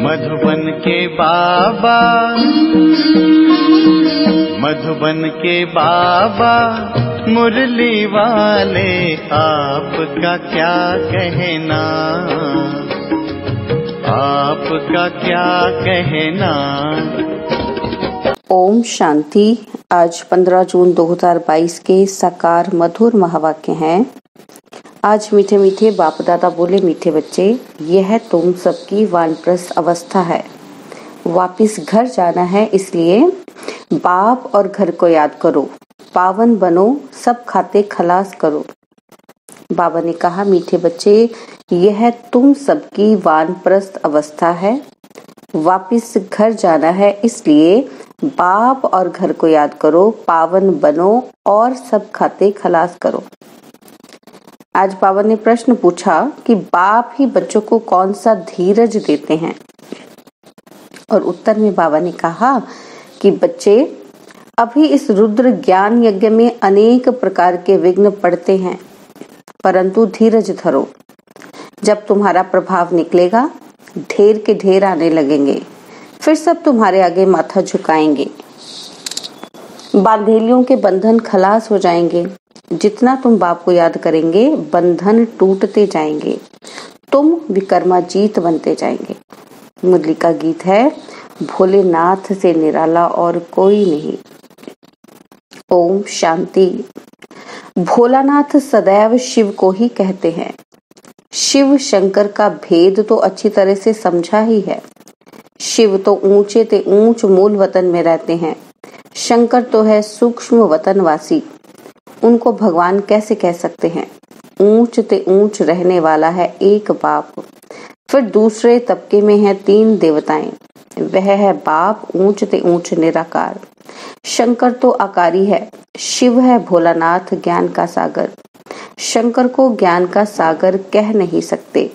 मधुबन के बाबा। मधुबन के बाबा मुरली वाले आपका क्या कहना? आपका क्या कहना? ओम शांति। आज 15 जून 2022 के साकार मधुर महावाक्य हैं। आज मीठे मीठे बाप दादा बोले, मीठे बच्चे, यह तुम सबकी वानप्रस्थ अवस्था है। वापिस घर जाना है, इसलिए बाप और घर को याद करो। पावन बनो, सब खाते खलास करो। बाबा ने कहा, मीठे बच्चे, यह तुम सबकी वानप्रस्थ अवस्था है। वापिस घर जाना है, इसलिए बाप और घर को याद करो। पावन बनो और सब खाते खलास करो। आज बाबा ने प्रश्न पूछा कि बाप ही बच्चों को कौन सा धीरज देते हैं? और उत्तर में बाबा ने कहा कि बच्चे, अभी इस रुद्र ज्ञान यज्ञ में अनेक प्रकार के विघ्न पड़ते हैं, परंतु धीरज धरो। जब तुम्हारा प्रभाव निकलेगा, ढेर के ढेर आने लगेंगे, फिर सब तुम्हारे आगे माथा झुकाएँगे। बांधेलियों के बंधन खलास हो जाएँगे। जितना तुम बाप को याद करेंगे, बंधन टूटते जाएँगे। तुम विकर्मा जीत बनते जाएँगे। मुरली का गीत है, भोलेनाथ से निराला और कोई नहीं। ओम शांति। भोलानाथ सदैव शिव को ही कहते हैं। शिव शंकर का भेद तो अच्छी तरह से समझा ही है। शिव तो ऊँचे ते ऊंच मूल वतन में रहते हैं। शंकर तो है सूक्ष्म वतनवासी। उनको भगवान कैसे कह सकते हैं? ऊंच ते ऊंच रहने वाला है एक बाप। फिर दूसरे तबके में है तीन देवताएँ। वह है बाप, ऊंच ते ऊंच निराकार। शंकर तो आकारी है। शिव है भोलानाथ, ज्ञान का सागर। शंकर को ज्ञान का सागर कह नहीं सकते।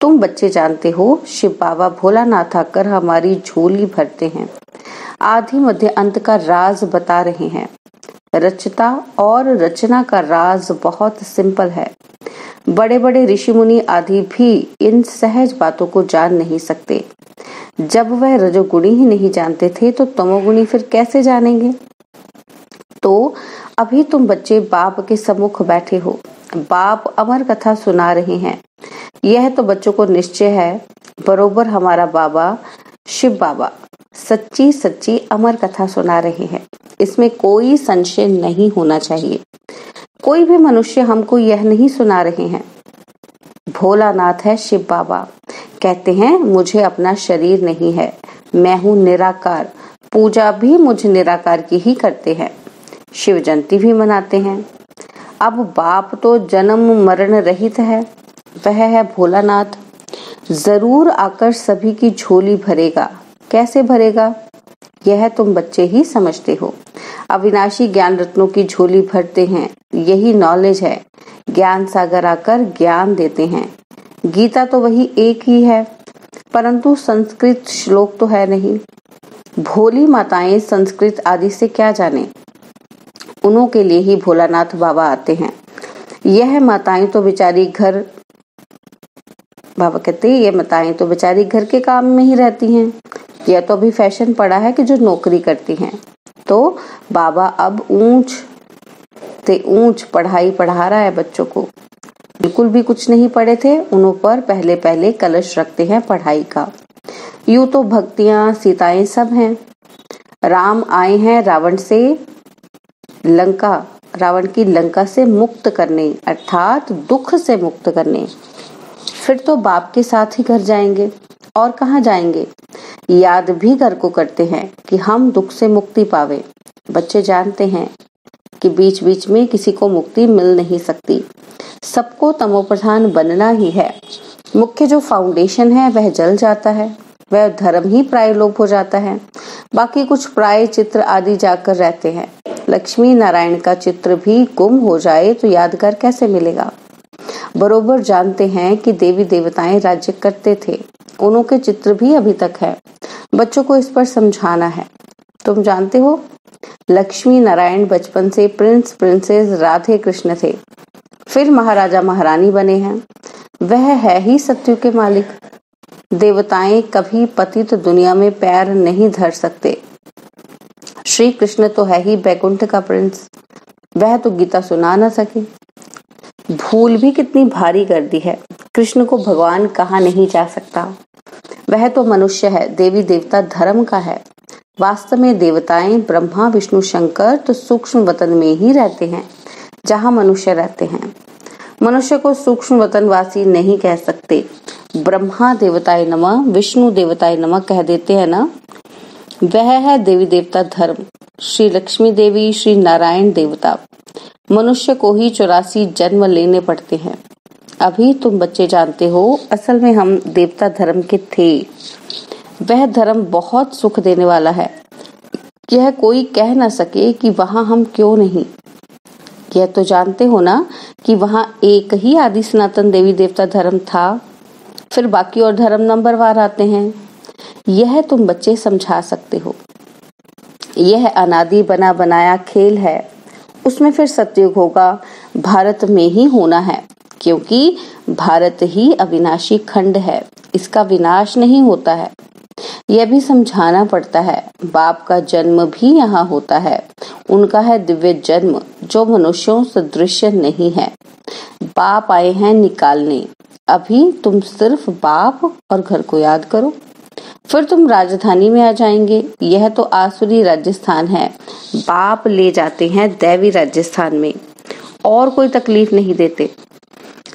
तुम बच्चे जानते हो, शिव बाबा भोलानाथ आकर हमारी झोली भरते हैं। आधी मध्य अंत का राज बता रहे हैं। रचता और रचना का राज बहुत सिंपल है। बड़े बड़े ऋषि मुनि आदि भी इन सहज बातों को जान नहीं सकते। जब वह रजोगुणी ही नहीं जानते थे तो तमोगुणी फिर कैसे जानेंगे? तो अभी तुम बच्चे बाप के सम्मुख बैठे हो। बाप अमर कथा सुना रहे हैं। यह तो बच्चों को निश्चय है। बरोबर हमारा बाबा शिव बाबा, सच्ची सच्ची अमर कथा सुना रहे हैं। इसमें कोई संशय नहीं होना चाहिए। कोई भी मनुष्य हमको यह नहीं सुना रहे हैं। भोलानाथ है शिव बाबा। कहते हैं, मुझे अपना शरीर नहीं है। मैं हूँ निराकार। पूजा भी मुझ निराकार की ही करते हैं। शिव जयंती भी मनाते हैं। अब बाप तो जन्म मरण रहित है। वह है भोलानाथ। ज़रूर आकर सभी की झोली भरेगा। कैसे भरेगा? यह तुम बच्चे ही समझते हो। अविनाशी ज्ञान रत्नों की झोली भरते हैं। यही नॉलेज है। ज्ञान सागर आकर ज्ञान देते हैं। गीता तो वही एक ही है, परंतु संस्कृत श्लोक तो है नहीं। भोली माताएँ संस्कृत आदि से क्या जाने? उन्हों के लिए ही भोलानाथ बाबा आते हैं। यह माताएँ तो बेचारी घर बाबा कहते ये माताएँ तो बेचारी घर के काम में ही रहती हैं। यह तो अभी फ़ैशन पड़ा है कि जो नौकरी करती हैं। तो बाबा अब ऊंच ते ऊंच पढ़ाई पढ़ा रहा है बच्चों को। बिल्कुल भी कुछ नहीं पढ़े थे उन पर पहले पहले कलश रखते हैं पढ़ाई का। यूँ तो भक्तियाँ, सीताएँ सब हैं। राम आए हैं रावण से लंका, रावण की लंका से मुक्त करने, अर्थात दुख से मुक्त करने। फिर तो बाप के साथ ही घर जाएँगे। और कहाँ जाएँगे? याद भी घर को करते हैं कि हम दुख से मुक्ति पावे। बच्चे जानते हैं कि बीच बीच में किसी को मुक्ति मिल नहीं सकती। सबको तमोप्रधान बनना ही है। मुख्य जो फाउंडेशन है, वह जल जाता है। वह धर्म ही प्राय लोप हो जाता है। बाकी कुछ प्राय चित्र आदि जाकर रहते हैं। लक्ष्मी नारायण का चित्र भी गुम हो जाए तो यादगार कैसे मिलेगा? बरोबर जानते हैं कि देवी देवताएँ राज्य करते थे। उनों के चित्र भी अभी तक है। बच्चों को इस पर समझाना है। तुम जानते हो? लक्ष्मी नारायण बचपन से प्रिंस, प्रिंसेस राधे कृष्ण थे। फिर महाराजा महारानी बने हैं। वह है ही सत्यु के मालिक। देवताएँ कभी पतित दुनिया में पैर नहीं धर सकते। श्री कृष्ण तो है ही बैकुंठ का प्रिंस। वह तो गीता सुना ना सके। भूल भी कितनी भारी कर दी है। कृष्ण को भगवान कहा नहीं जा सकता। वह तो मनुष्य है देवी देवता धर्म का है। वास्तव में देवताएँ ब्रह्मा, विष्णु, शंकर तो सूक्ष्म वतन में ही रहते हैं, जहाँ मनुष्य रहते हैं। मनुष्य को सूक्ष्म वतनवासी नहीं कह सकते। ब्रह्मा देवताए नमः, विष्णु देवताए नमः कह देते हैं ना? वह है देवी देवता धर्म। श्री लक्ष्मी देवी, श्री नारायण देवता। मनुष्य को ही चौरासी जन्म लेने पड़ते हैं। अभी तुम बच्चे जानते हो, असल में हम देवता धर्म के थे। वह धर्म बहुत सुख देने वाला है। यह कोई कह न सके कि वहाँ हम क्यों नहीं। यह तो जानते हो ना कि वहाँ एक ही आदि सनातन देवी देवता धर्म था। फिर बाकी और धर्म नंबरवार आते हैं। यह तुम बच्चे समझा सकते हो। यह अनादि बना बनाया खेल है। उसमें फिर सत्युग होगा। भारत में ही होना है, क्योंकि भारत ही अविनाशी खंड है। इसका विनाश नहीं होता है। यह भी समझाना पड़ता है, बाप का जन्म भी यहाँ होता है। उनका है दिव्य जन्म, जो मनुष्यों सदृश नहीं है। बाप आए हैं निकालने। अभी तुम सिर्फ़ बाप और घर को याद करो। फिर तुम राजधानी में आ जाएँगे। यह तो आसुरी राजस्थान है। बाप ले जाते हैं दैवी राजस्थान में। और कोई तकलीफ़ नहीं देते।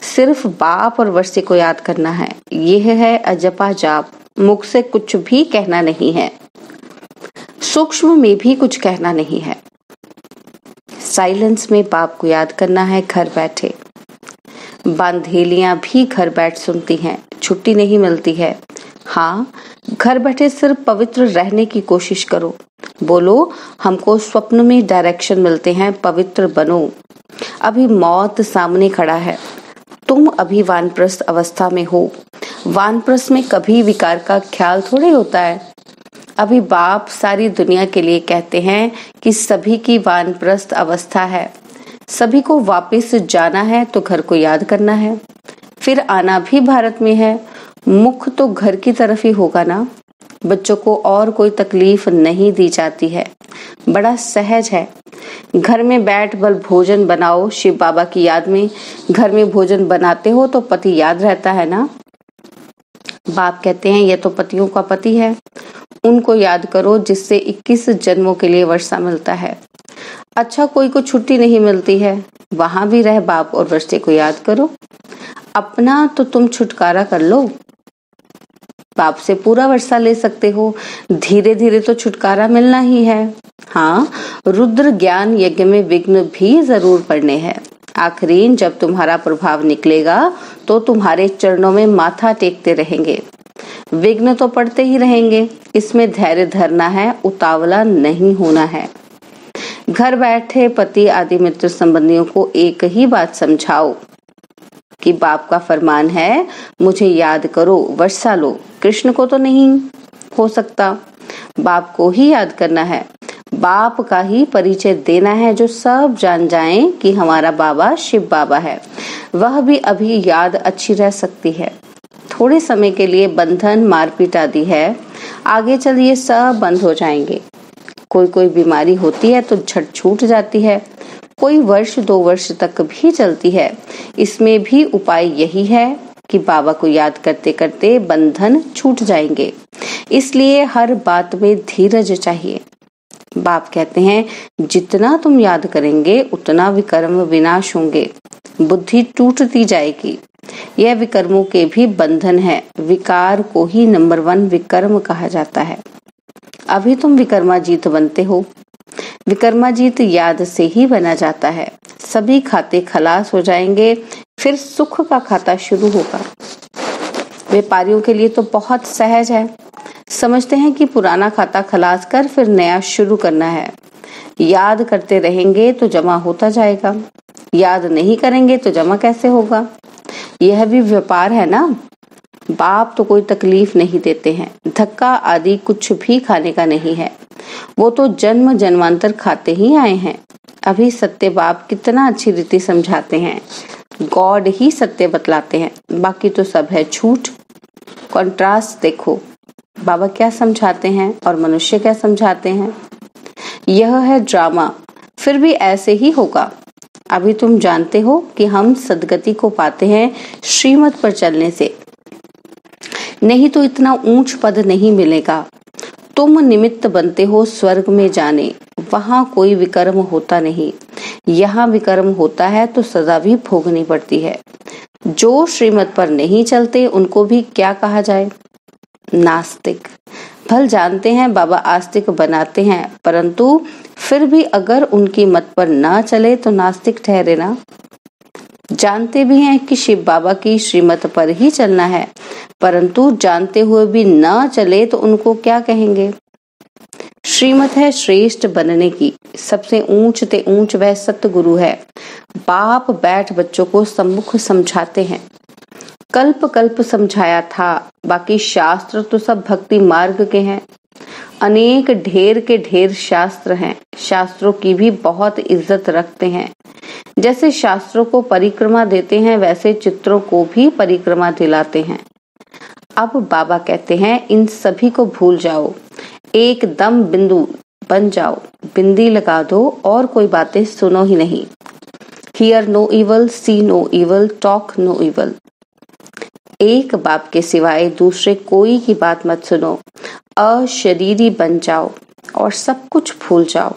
सिर्फ़ बाप और वर्षे को याद करना है। यह है अजपा जाप। मुख से कुछ भी कहना नहीं है। सूक्ष्म में भी कुछ कहना नहीं है। साइलेंस में बाप को याद करना है, घर बैठे। बांधेलियाँ भी घर बैठ सुनती हैं। छुट्टी नहीं मिलती है। हाँ घर बैठे सिर्फ़ पवित्र रहने की कोशिश करो। बोलो, हमको स्वप्न में डायरेक्शन मिलते हैं, पवित्र बनो। अभी मौत सामने खड़ा है। तुम अभी वानप्रस्थ अवस्था में हो। वानप्रस्थ में कभी विकार का ख्याल थोड़े होता है। अभी बाप सारी दुनिया के लिए कहते हैं कि सभी की वानप्रस्थ अवस्था है। सभी को वापस जाना है तो घर को याद करना है। फिर आना भी भारत में है। मुख तो घर की तरफ़ ही होगा ना। बच्चों को और कोई तकलीफ़ नहीं दी जाती है। बड़ा सहज है। घर में बैठ बल भोजन बनाओ। शिव बाबा की याद में घर में भोजन बनाते हो तो पति याद रहता है ना। बाप कहते हैं, यह तो पतियों का पति है। उनको याद करो जिससे 21 जन्मों के लिए वर्षा मिलता है। अच्छा कोई को छुट्टी नहीं मिलती है। वहाँ भी रह बाप और वर्षे को याद करो। अपना तो तुम छुटकारा कर लो। बाप से पूरा वर्षा ले सकते हो। धीरे धीरे तो छुटकारा मिलना ही है। हाँ रुद्र ज्ञान यज्ञ में विघ्न भी ज़रूर पड़ने हैं। आखिरीन जब तुम्हारा प्रभाव निकलेगा तो तुम्हारे चरणों में माथा टेकते रहेंगे। विघ्न तो पड़ते ही रहेंगे। इसमें धैर्य धरना है, उतावला नहीं होना है। घर बैठे पति आदि मित्र संबंधियों को एक ही बात समझाओ कि बाप का फरमान है, मुझे याद करो, वर्षा लो। कृष्ण को तो नहीं हो सकता। बाप को ही याद करना है। बाप का ही परिचय देना है जो सब जान जाएँ कि हमारा बाबा शिव बाबा है। वह भी अभी याद अच्छी रह सकती है। थोड़े समय के लिए बंधन, मारपीट आदि है। आगे चलिए सब बंद हो जाएँगे। कोई कोई बीमारी होती है तो झट छूट जाती है। कोई वर्ष, दो वर्ष तक भी चलती है। इसमें भी उपाय यही है कि बाबा को याद करते करते बंधन छूट जाएँगे। इसलिए हर बात में धीरज चाहिए। बाप कहते हैं, जितना तुम याद करेंगे, उतना विकर्म विनाश होंगे। बुद्धि टूटती जाएगी। यह विकर्मों के भी बंधन है। विकार को ही नंबर वन विकर्म कहा जाता है। अभी तुम विकर्माजीत बनते हो। विकर्माजीत याद से ही बना जाता है। सभी खाते खलास हो जाएँगे, फिर सुख का खाता शुरू होगा। व्यापारियों के लिए तो बहुत सहज है। समझते हैं कि पुराना खाता खलास कर फिर नया शुरू करना है। याद करते रहेंगे तो जमा होता जाएगा। याद नहीं करेंगे तो जमा कैसे होगा? यह भी व्यापार है ना? बाप तो कोई तकलीफ़ नहीं देते हैं। धक्का आदि कुछ भी खाने का नहीं है। वो तो जन्म जन्मांतर खाते ही आए हैं। अभी सत्य बाप कितना अच्छी रीति समझाते हैं। गॉड ही सत्य बतलाते हैं। बाकी तो सब है झूठ। कंट्रास्ट देखो। बाबा क्या समझाते हैं और मनुष्य क्या समझाते हैं? यह है ड्रामा। फिर भी ऐसे ही होगा। अभी तुम जानते हो कि हम सदगति को पाते हैं श्रीमत पर चलने से। नहीं तो इतना ऊंच पद नहीं मिलेगा। तुम निमित्त बनते हो स्वर्ग में जाने। वहाँ कोई विकर्म होता नहीं। यहाँ विकर्म होता है तो सजा भी भोगनी पड़ती है। जो श्रीमत पर नहीं चलते, उनको भी क्या कहा जाए? नास्तिक। भल जानते हैं, बाबा आस्तिक बनाते हैं, परंतु फिर भी अगर उनकी मत पर ना चले तो नास्तिक ठहरे ना। जानते भी हैं कि शिव बाबा की श्रीमत पर ही चलना है। परंतु जानते हुए भी ना चले तो उनको क्या कहेंगे? श्रीमत है श्रेष्ठ बनने की। सबसे ऊंच ते ऊंच वह सत्य गुरु है। बाप बैठ बच्चों को सम्मुख समझाते हैं। कल्प कल्प समझाया था। बाकी शास्त्र तो सब भक्ति मार्ग के हैं। अनेक ढेर के ढेर शास्त्र हैं। शास्त्रों की भी बहुत इज़्ज़त रखते हैं। जैसे शास्त्रों को परिक्रमा देते हैं, वैसे चित्रों को भी परिक्रमा दिलाते हैं। अब बाबा कहते हैं, इन सभी को भूल जाओ। एकदम बिंदु बन जाओ। बिंदी लगा दो और कोई बातें सुनो ही नहीं। Hear no evil see no evil talk no evil एक बाप के सिवाय दूसरे कोई की बात मत सुनो। अशरीरी बन जाओ और सब कुछ भूल जाओ।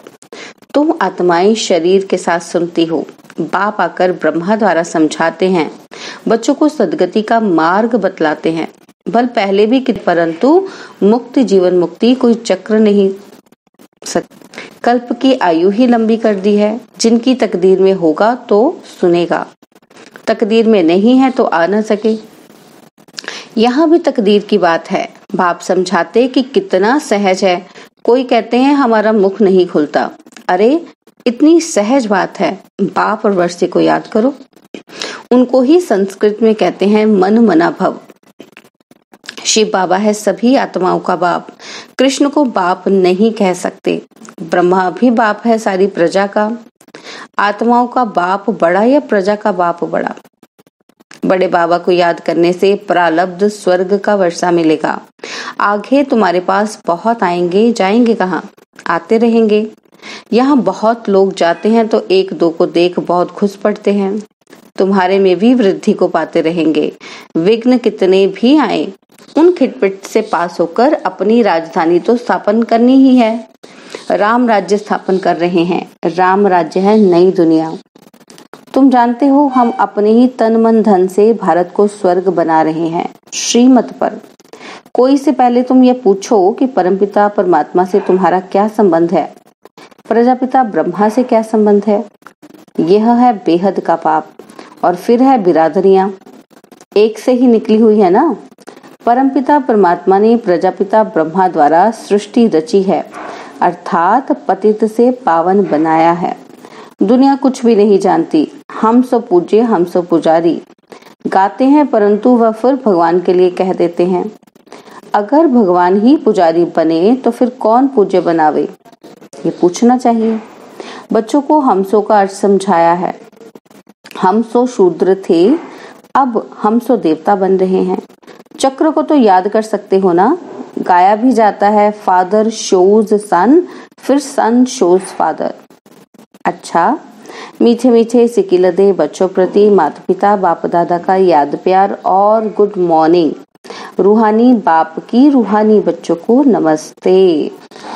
तुम आत्माएँ शरीर के साथ सुनती हो। बाप आकर ब्रह्मा द्वारा समझाते हैं। बच्चों को सदगति का मार्ग बतलाते हैं। बल पहले भी परंतु मुक्ति जीवन मुक्ति कोई चक्र नहीं सक, कल्प की आयु ही लंबी कर दी है। जिनकी तकदीर में होगा तो सुनेगा। तकदीर में नहीं है तो आ न सके। यहाँ भी तकदीर की बात है। बाप समझाते कि कितना सहज है। कोई कहते हैं, हमारा मुख नहीं खुलता। अरे, इतनी सहज बात है। बाप और वर्षे को याद करो। उनको ही संस्कृत में कहते हैं, मन मना भव। शिव बाबा है सभी आत्माओं का बाप। कृष्ण को बाप नहीं कह सकते। ब्रह्मा भी बाप है सारी प्रजा का। आत्माओं का बाप बड़ा या प्रजा का बाप बड़ा? बड़े बाबा को याद करने से प्रालब्ध स्वर्ग का वर्षा मिलेगा। आगे तुम्हारे पास बहुत आएँगे, जाएँगे कहाँ? आते रहेंगे। यहाँ बहुत लोग जाते हैं तो एक दो को देख बहुत खुश पड़ते हैं। तुम्हारे में भी वृद्धि को पाते रहेंगे। विघ्न कितने भी आए उन खिटपिट से पास होकर अपनी राजधानी तो स्थापन करनी ही है। राम राज्य स्थापन कर रहे हैं। राम राज्य है नई दुनिया। तुम जानते हो, हम अपने ही तन मन धन से भारत को स्वर्ग बना रहे हैं। श्रीमत पर। कोई से पहले तुम ये पूछो कि परमपिता परमात्मा से तुम्हारा क्या संबंध है? प्रजापिता ब्रह्मा से क्या संबंध है? यह है बेहद का पाप, और फिर है बिरादरिया। एक से ही निकली हुई है ना? परमपिता परमात्मा ने प्रजापिता ब्रह्मा द्वारा सृष्टि रची है, अर्थात पतित से पावन बनाया है। दुनिया कुछ भी नहीं जानती, हम सो पूज्य, हम सो पुजारी। गाते हैं परंतु वह फिर भगवान के लिए कह देते हैं। अगर भगवान ही पुजारी बने तो फिर कौन पूज्य बनावे? ये पूछना चाहिए। बच्चों को हमसो का अर्थ समझाया है। हम सो शूद्र थे, अब हम सो देवता बन रहे हैं। चक्र को तो याद कर सकते हो ना? गाया भी जाता है फादर शोज़ सन फिर सन शोज़ फादर अच्छा। मीठे मीठे सिकिलदे बच्चों प्रति माता पिता बाप दादा का याद प्यार और गुड मॉर्निंग रूहानी बाप की रूहानी बच्चों को नमस्ते।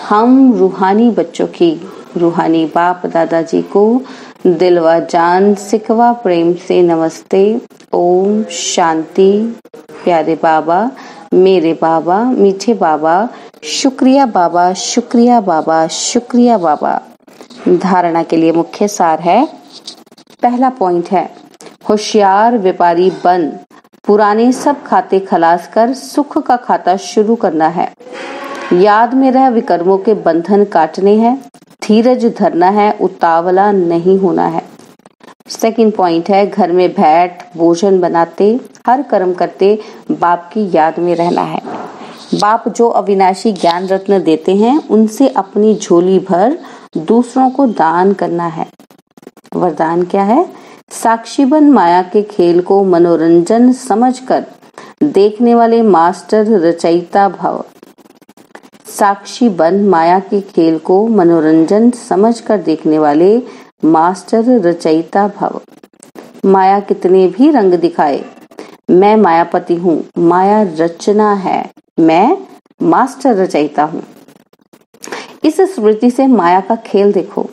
हम रूहानी बच्चों की रूहानी बाप दादाजी को दिलवा जान सिकवा प्रेम से नमस्ते। ओम शांति। प्यारे बाबा, मेरे बाबा, मीठे बाबा, शुक्रिया बाबा शुक्रिया बाबा शुक्रिया बाबा। धारणा के लिए मुख्य सार है। पहला पॉइंट है, होशियार व्यापारी बन। पुराने सब खाते खलास कर सुख का खाता शुरू करना है। याद में रह विकर्मों के बंधन काटने हैं। धीरज धरना है, उतावला नहीं होना है। सेकंड पॉइंट है, घर में बैठ, भोजन बनाते, हर कर्म करते, बाप की याद में रहना है। बाप जो अविनाशी ज्ञान रत्न देते हैं, उनसे अपनी झोली भर दूसरों को दान करना है। वरदान क्या है? साक्षी बन माया के खेल को मनोरंजन समझकर देखने वाले मास्टर रचयिता भव। साक्षी बन माया के खेल को मनोरंजन समझकर देखने वाले मास्टर रचयिता भव। माया कितने भी रंग दिखाए, मैं मायापति हूँ, माया रचना है, मैं मास्टर रचयिता हूँ। इस स्मृति से माया का खेल देखो,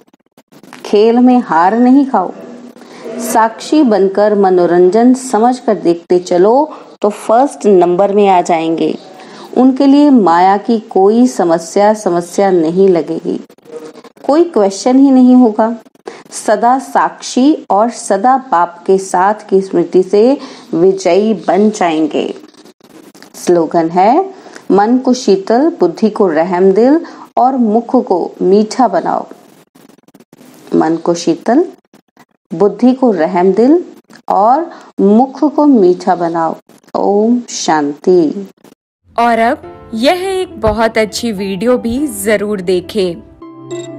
खेल में हार नहीं खाओ। साक्षी बनकर मनोरंजन समझकर देखते चलो तो फ़र्स्ट नंबर में आ जाएँगे। उनके लिए माया की कोई समस्या समस्या नहीं लगेगी। कोई क्वेश्चन ही नहीं होगा। सदा साक्षी और सदा बाप के साथ की स्मृति से विजयी बन जाएँगे। स्लोगन है, मन को शीतल, बुद्धि को रहम दिल और मुख को मीठा बनाओ। मन को शीतल, बुद्धि को रहम दिल और मुख को मीठा बनाओ। ओम शांति। और अब यह एक बहुत अच्छी वीडियो भी ज़रूर देखें।